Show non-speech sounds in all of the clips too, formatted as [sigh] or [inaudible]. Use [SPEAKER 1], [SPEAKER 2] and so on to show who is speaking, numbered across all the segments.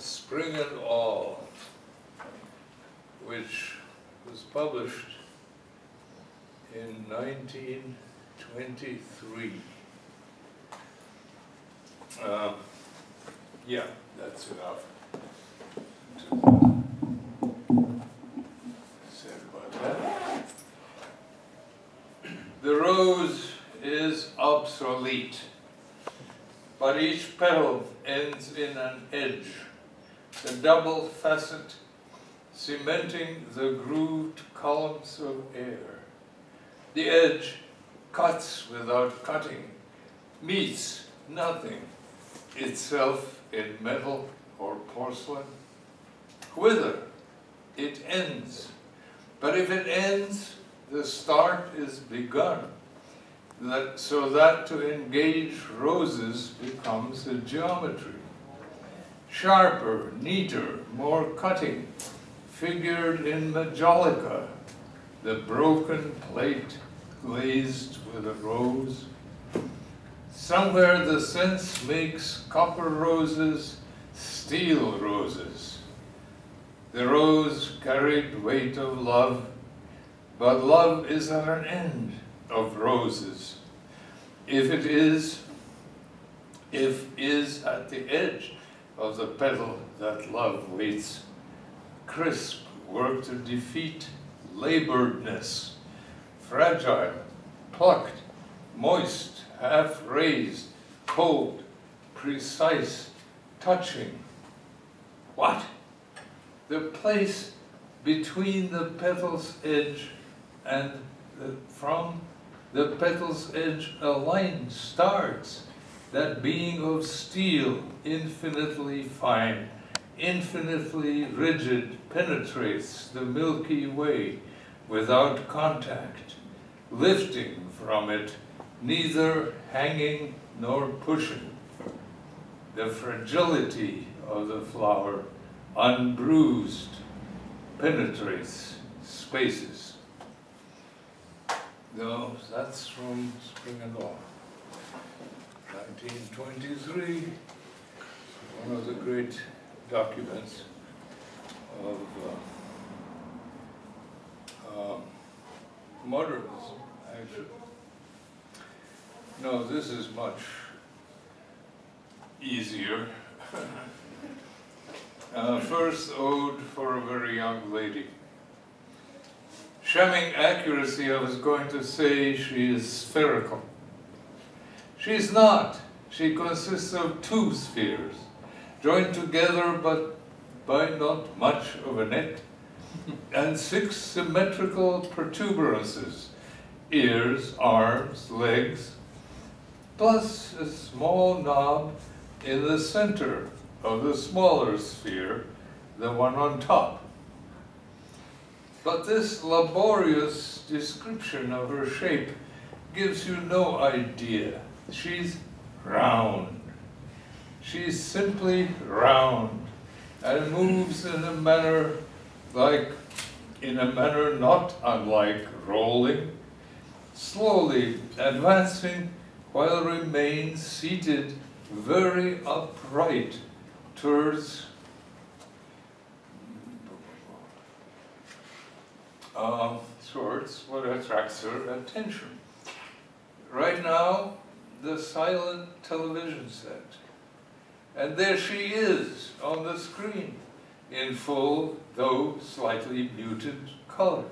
[SPEAKER 1] Spring and All, which was published in 1923. Um, yeah, that's enough. The rose is obsolete, but each petal ends in an edge, the double facet cementing the grooved columns of air. The edge cuts without cutting, meets nothing, itself in metal or porcelain. Whither? It ends. But if it ends, the start is begun. That, so that to engage roses becomes a geometry. Sharper, neater, more cutting, figured in majolica, the broken plate glazed with a rose. Somewhere the sense makes copper roses steel roses. The rose carried weight of love, but love is at an end of roses. If it is, if is at the edge of the petal that love waits, crisp work to defeat laboredness, fragile, plucked, moist, half raised, cold, precise, touching. What? The place between the petal's edge and the, from the petal's edge a line starts, that being of steel, infinitely fine, infinitely rigid, penetrates the Milky Way without contact, lifting from it, neither hanging nor pushing. The fragility of the flower, unbruised, penetrates spaces. No, that's from Spring and All. 1923, one of the great documents of uh, um, modernism, actually. No, this is much easier. [laughs] uh, first ode for a very young lady. Shemming accuracy, I was going to say she is spherical. She's not. She consists of two spheres, joined together but by not much of a neck, [laughs] and six symmetrical protuberances, ears, arms, legs, plus a small knob in the center of the smaller sphere, the one on top. But this laborious description of her shape gives you no idea. She's round. She's simply round and moves in a manner like, in a manner not unlike rolling, slowly advancing while remains seated very upright towards uh, towards what attracts her attention. Right now, the silent television set. And there she is on the screen in full, though slightly muted color.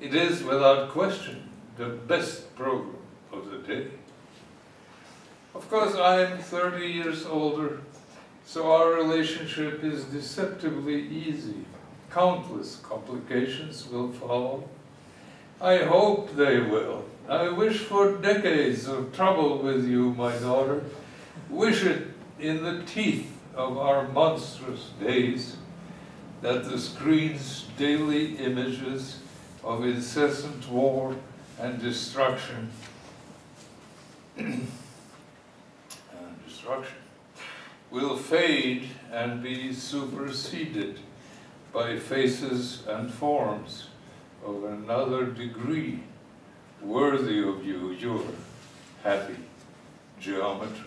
[SPEAKER 1] It is, without question, the best program of the day. Of course, I'm 30 years older, so our relationship is deceptively easy. Countless complications will follow. I hope they will. I wish for decades of trouble with you, my daughter. Wish it in the teeth of our monstrous days that the screen's daily images of incessant war and destruction [clears throat] and destruction will fade and be superseded by faces and forms of another degree worthy of you, your happy geometry.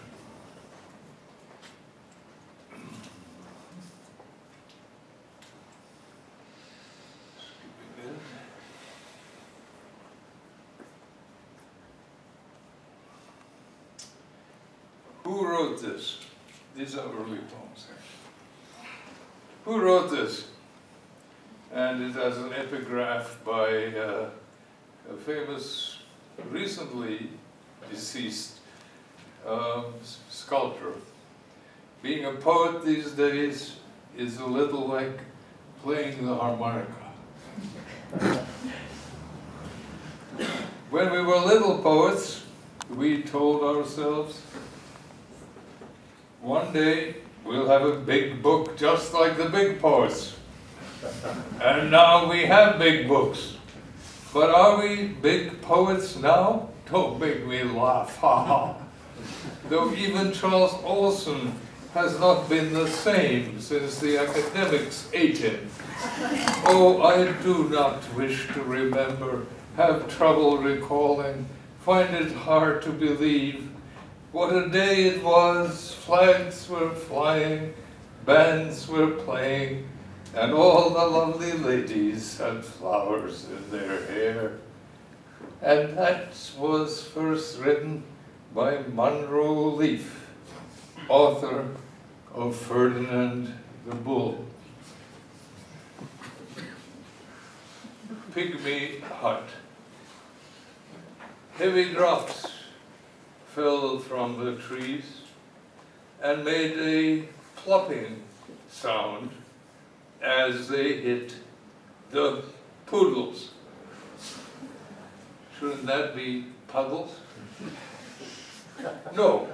[SPEAKER 1] Who wrote this? These are early poems. Who wrote this? And it has an epigraph by uh, a famous, recently deceased um, sculptor. Being a poet these days is a little like playing the harmonica. [laughs] when we were little poets, we told ourselves, one day we'll have a big book just like the big poets. and now we have big books. But are we big poets now? Don't make me laugh, ha ha. [laughs] Though even Charles Olson has not been the same since the academics ate him. [laughs] Oh, I do not wish to remember, have trouble recalling, find it hard to believe. What a day it was, flags were flying, bands were playing, and all the lovely ladies had flowers in their hair. And that was first written by Munro Leaf, author of Ferdinand the Bull. Pygmy hut. Heavy drops fell from the trees and made a plopping sound as they hit the poodles. Shouldn't that be puddles? No,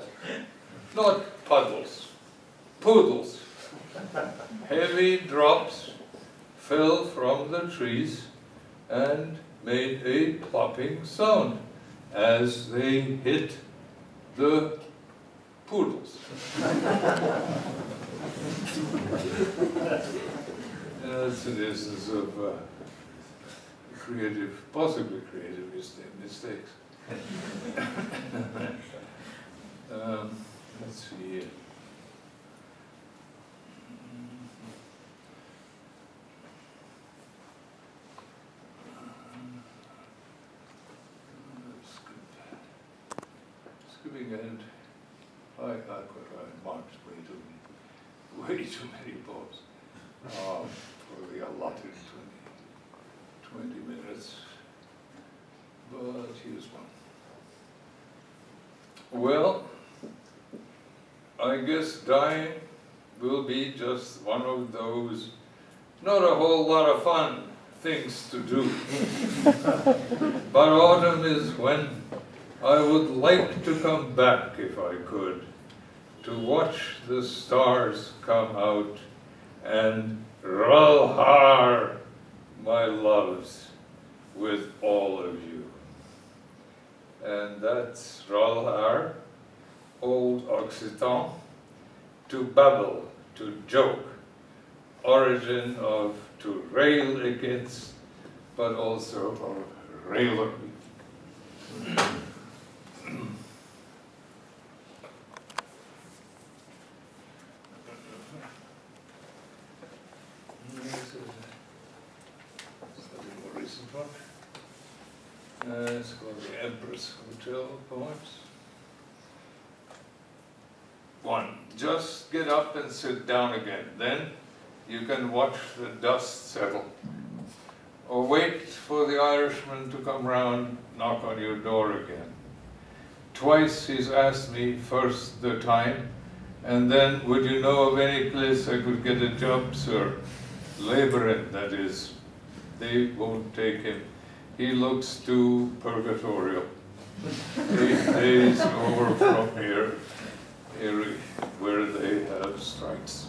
[SPEAKER 1] not puddles, poodles. Heavy drops fell from the trees and made a plopping sound as they hit the poodles. [laughs] That's an instance of uh, creative, possibly creative mistakes. um, let's see here. Skipping ahead, I, I, I marked way too many, way too many poems um, for the allotted 20, 20 minutes, but here's one. Well, I guess dying will be just one of those not a whole lot of fun things to do. [laughs] but autumn is when I would like to come back if I could, to watch the stars come out and Ralhar, my loves, with all of you. And that's Ralhar, Old Occitan, to babble, to joke, origin of to rail against, but also of raillery. Uh, it's called the Empress Hotel Poems. One, just get up and sit down again. Then you can watch the dust settle. Or wait for the Irishman to come round, knock on your door again. Twice he's asked me first the time, and then, would you know of any place I could get a job, sir? Laboring, that is. They won't take him he looks too purgatorial. Eight days over from here, here where they have strikes.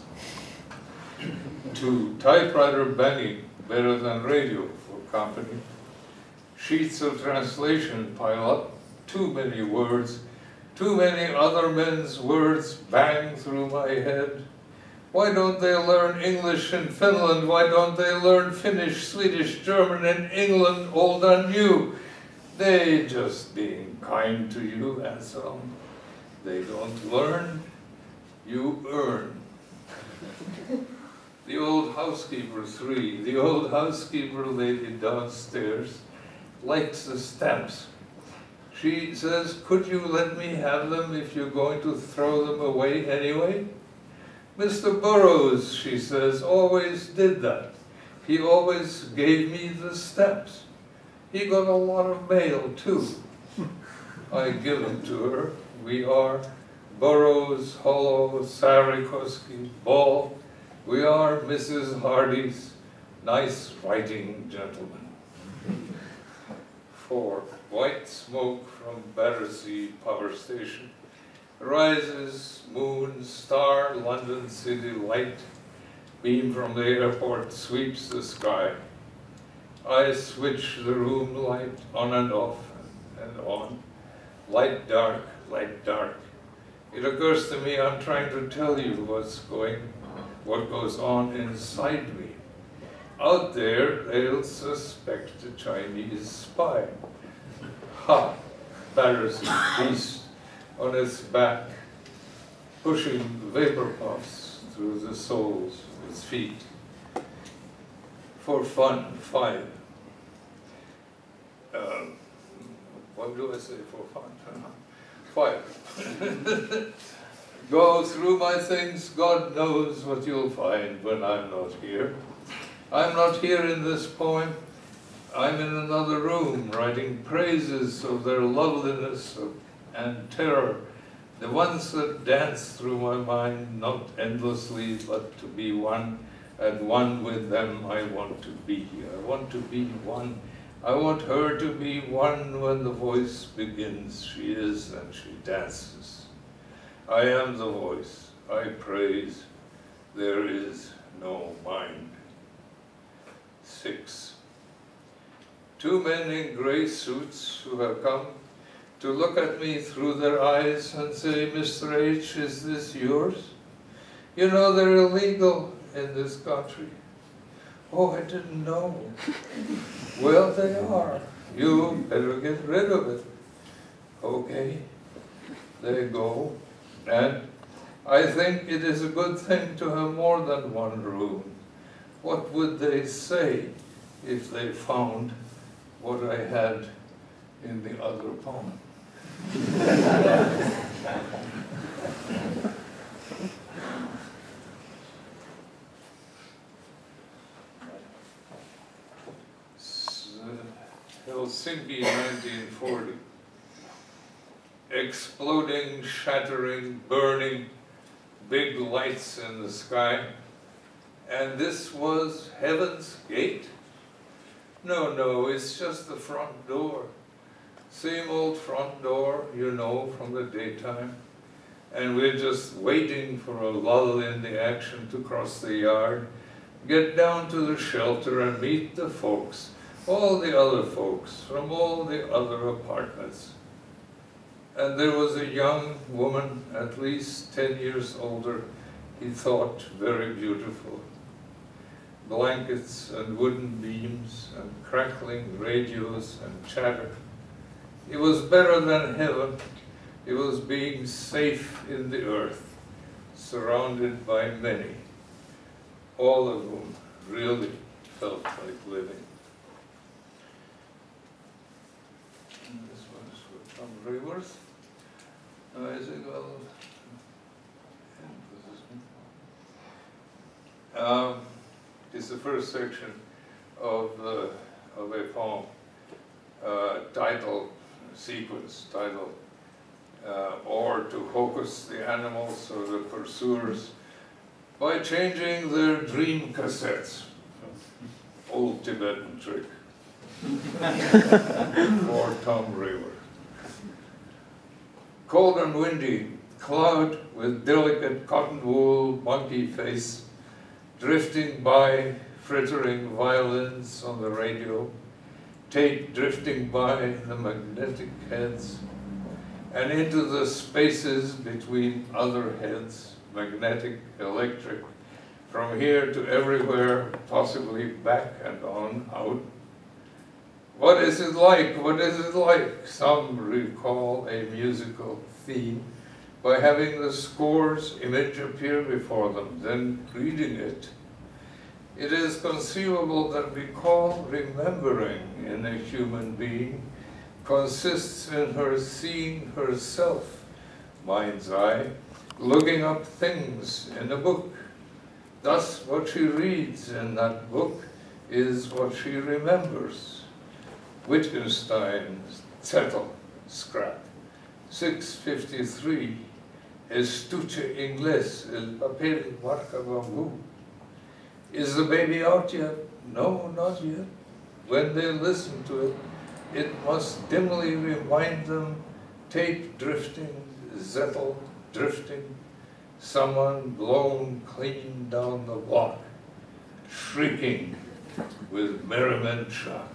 [SPEAKER 1] to typewriter banging, better than radio for company. Sheets of translation pile up, too many words, Too many other men's words bang through my head. Why don't they learn English in Finland? Why don't they learn Finnish, Swedish, German in England, old and new? They just being kind to you, Anselm. They don't learn, you earn. [laughs] the old housekeeper three, the old housekeeper lady downstairs likes the stamps. She says, could you let me have them if you're going to throw them away anyway? Mr. Burroughs, she says, always did that. He always gave me the stamps. He got a lot of mail too. [laughs] I give them to her. We are Burroughs, Hollo, Saarikoski, Ball. We are Mrs. Hardy's nice writing gentlemen. [laughs] Four, white smoke from Battersea Power Station. Rises, moon, star, London city light. Beam from the airport sweeps the sky. I switch the room light on and off and on. Light dark, light dark. It occurs to me I'm trying to tell you what's going, what goes on inside me. Out there, they'll suspect a Chinese spy. Ha! Battersea beast on its back, pushing vapor puffs through the soles of its feet. For fun, five. Um, what do I say for fun? Five. [laughs] Go through my things, God knows what you'll find when I'm not here. I'm not here in this poem, I'm in another room writing praises of their loveliness and terror, the ones that dance through my mind, not endlessly, but to be one, and one with them I want to be. I want to be one. I want her to be one when the voice begins. She is and she dances. I am the voice. I praise. There is no mind. Six. Two men in grey suits who have come to look at me through their eyes and say, Mr. H, is this yours? You know they're illegal in this country. Oh, I didn't know. [laughs] well, they are. You better get rid of it. Okay, they go. And I think it is a good thing to have more than one room. What would they say if they found what I had in the other poem. Helsinki 1940. Exploding, shattering, burning, big lights in the sky. And this was Heaven's Gate? No, no, it's just the front door. Same old front door, you know, from the daytime. And we're just waiting for a lull in the action to cross the yard, get down to the shelter and meet the folks, all the other folks from all the other apartments. And there was a young woman, at least 10 years older, he thought very beautiful blankets and wooden beams and crackling radios and chatter. It was better than heaven. It was being safe in the earth, surrounded by many, all of whom really felt like living. And this one is for Tom. Uh, is it well? Um, is the first section of, the, of a poem, uh, title sequence, title, uh, or to focus the animals or the pursuers by changing their dream cassettes. Old Tibetan trick. [laughs] for Tom Raworth. Cold and windy, cloud with delicate cotton wool monkey face drifting by, frittering violins on the radio, tape drifting by the magnetic heads, and into the spaces between other heads, magnetic, electric, from here to everywhere, possibly back and on out. What is it like? What is it like? Some recall a musical theme by having the score's image appear before them, then reading it. It is conceivable that recall remembering in a human being consists in her seeing herself, mind's eye, looking up things in a book. Thus, what she reads in that book is what she remembers. Wittgenstein's Zettel, scrap, 653, Estuche Ingles, el papel marca bambú. Is the baby out yet? No, not yet. When they listen to it, it must dimly remind them tape drifting, Zettel drifting, someone blown clean down the block, shrieking with merriment shock.